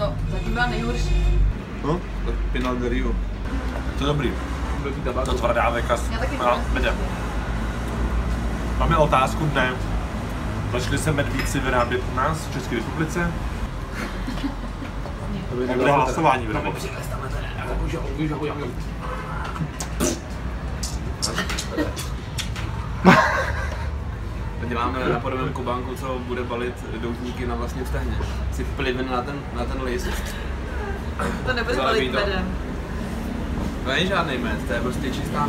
No, zatím byla nejhorší. No, tak Pinal de Rio. To je dobrý. To tvrdá veka. Já taky No, jdem. Máme otázku dne. Začali se medvíci vyrábět u nás v České republice? Jak bude hlasování v republice? Děláme na podobném kubánku, co bude balit doutníky na vlastně stehně. Si plivne na ten, na ten list. To nebude balit medem. To není žádný med, to je prostě čistá...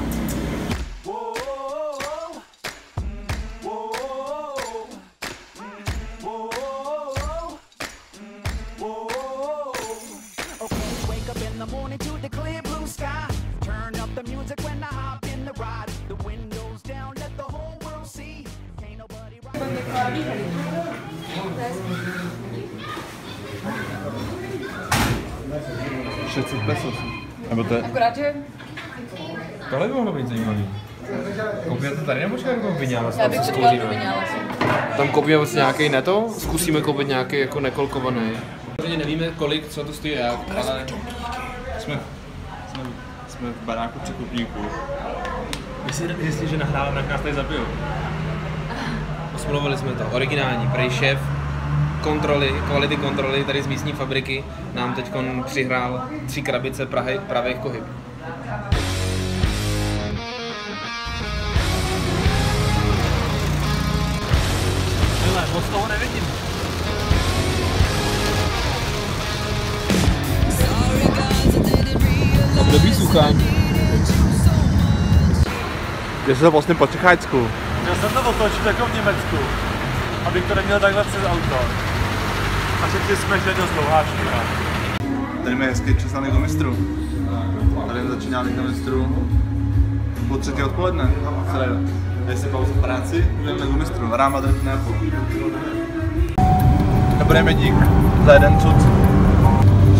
600 pesos. Nebo to je... Akorát, že Tohle by mohlo být zajímavý. Koupíme to tady nebo čekat, jako vyňáme já bych vyměnila jsem. Tam koupíme vlastně nějaký neto, zkusíme koupit nějaký jako nekolkovaný. Samozřejmě nevíme kolik, co to stojí jak, ale Jsme, jsme, jsme v baráku překupníků. Jestli, jestli že nahráváme, tak nás tady zabijou. Osmluvili jsme to. Originální, prej šéf kontroly, kvality kontroly tady z místní fabriky nám teď přihrál tři krabice prahy, pravých kohyb. Hele, moc toho nevidím. Období sucha. Kde se to vlastně po Čecháčsku? Měl jsem to otočit jako v Německu, abych to neměl takhle přes auto. A šetřili jsme, že je dost dlouhá škoda. Tady máme hezký čas na Ligu mistrů. Tady začíná Liga mistrů. Po třetí odpoledne. Celé. Tady si pauzu v práci, jdeme Ligu mistrů. Real Madrid Neapol. Dobrý dík za jeden cud.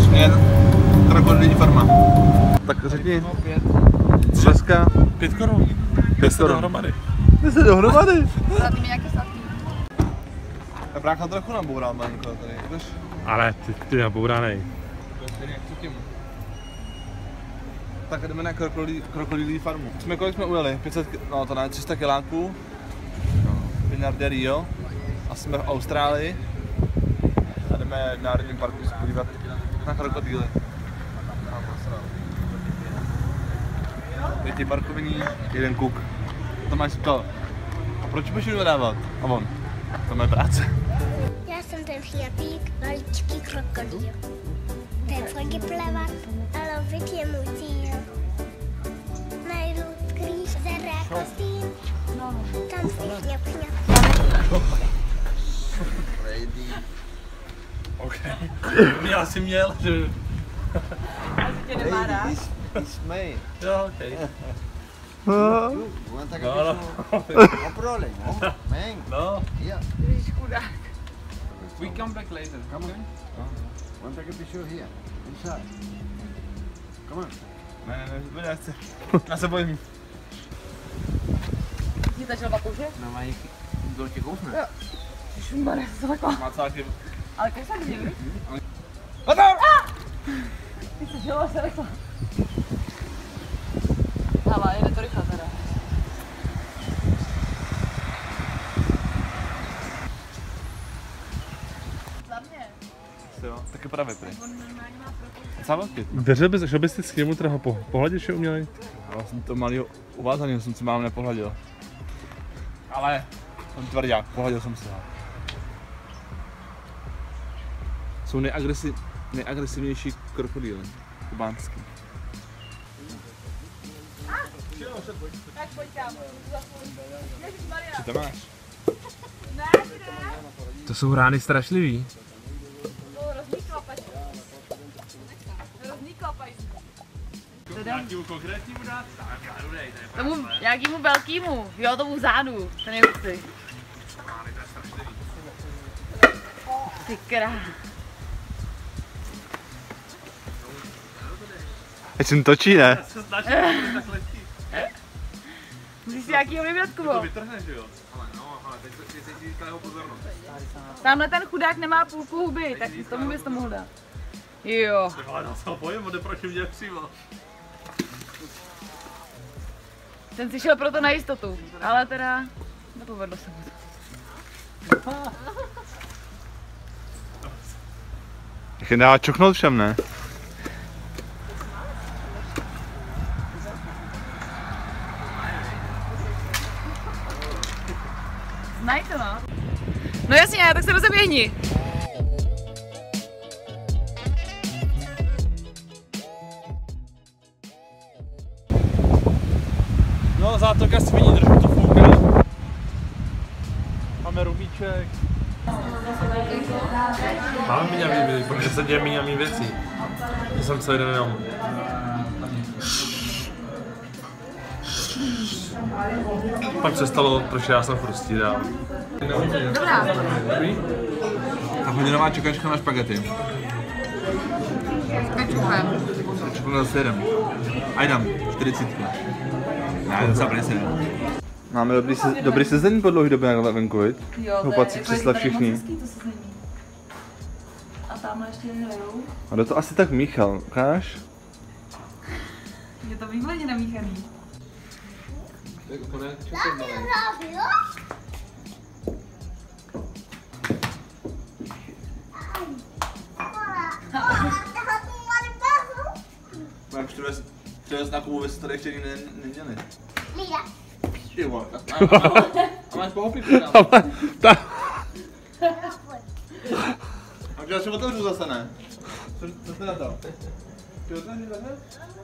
Směr krokodilí farma. Tak řekni. Dneska Pět korun. Pět korun. Ty se dohromady. Mi nějaký sladký. A brácha trochu naboural malinko tady. Víš? Ale ty, ty nabouranej. Tak jdeme na krokodilí, krokodilí farmu. Jsme kolik jsme ujeli? 500, ki- no to ne, 300 kiláků. Pinar de Rio. A jsme v Austrálii. A jdeme v Národním parku se podívat na krokodýly. Pěti parkovní, jeden kuk. To máš to. A proč budeš jim dodávat? A on. To je moje práce. Já jsem ten chlapík, maličký krokodýl. Ten taky plavat a lovit je můj cíl. Najdu skrýš za kostým, tam si chňap chňap. OK. Já si měl, že... Tě nemá rád. Jo, OK. Aguanta que No, no, no. no problema. hombre. Ven, No, here. Jsi chudák. We come back later. Come on. Aguanta que pisó here. Inside. Come on. Ne, ne, ne, chci. Já se bojím. Jsi začal bakouše? No mají byl tě kousne. Šumare, to takhle. Má celý Ale kousek divný. Pozor! Ty jsi žila se rychle. Ale jede to rychle teda. Za mě. Jo, taky pravý prý. Věřil bys, že bys ty s němu teda po, že uměli? Já jsem to malý uvázaný, jsem si mám nepohladil. Ale jsem tvrdák, pohladil jsem se ho. Jsou nejagresiv, nejagresivnější krokodýly. Kubánský. Tak pojď tam. Co to máš? Ne, ty ne. To jsou rány strašlivý. Teda Nějakýmu konkrétnímu dát? Tak, já jdu dej, to je tomu nějakýmu velkýmu, jo tomu zádu, ten je hustý. Ty krá. Teď jsem točí, ne? se snažím, tak letí. Musíš si nějakýho vybrat, To Kubo. vytrhne, že jo? Ale no, ale teď se teď jeho pozornost. Tamhle ten chudák nemá půlku huby, tak tomu bys to mohl dát. Jo. Ale já se ho bojím, on jde proti mě přímo. Ten si šel proto na jistotu, ale teda nepovedlo se mu to. Jak dá čuchnout všem, ne? Znají to, no. No jasně, tak se rozeběhni. No, zátoka sviní, trošku to fouká. Máme rumíček. Máme míňavý věci, protože se děje míňavý věcí. Já jsem celý den jenom. Pak se stalo, proč já jsem furt střídal. Dobrá. Ta hodinová čekačka na špagety. S kečupem. Čokoláda s sérem. A jdem, 40. Ne. Máme dobrý, se, dobrý sezení po dlouhé době na venku, viď? Jo, Chlupaci přesla všichni. A tamhle ještě hrajou. A do to asi tak míchal, káš? Je to výhledně namíchaný. Tak úplně čupem, Mám 40. Tres nákupů věc, které ještě nikdy neměli. Míra. Ty vole, a máš pochopit, Ale, ta... A já si otevřu zase, ne? Co, co jste na to? Ty otevřeš zase?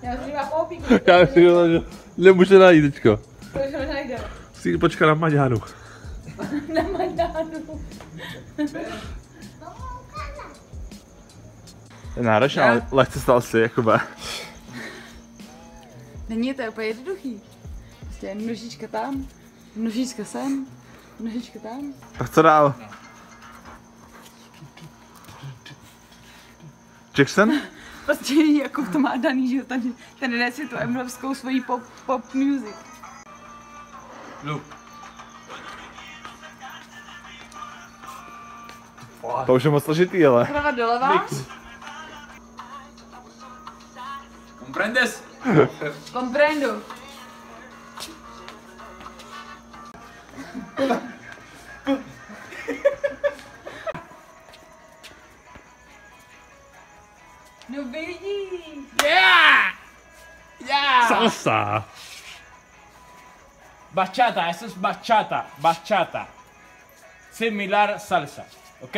Já si na pochopit. Já si že nemůže najít teďko. To už najde. Si počká na Maďánu. na Maďánu. Náročná, ale lehce stál si, jakoby. Není to je úplně jednoduchý. Prostě nožička tam, nožička sem, nožička tam. Tak co dál? Jackson? Prostě jako to má daný, že ten, ten nese tu evropskou svoji pop, pop music. To už je moc složitý, ale. Prava doleva, Comprendes? comprendo. No. Yeah! Yeah! Salsa! Bachata, eso es bachata, bachata. Similar salsa, ¿ok?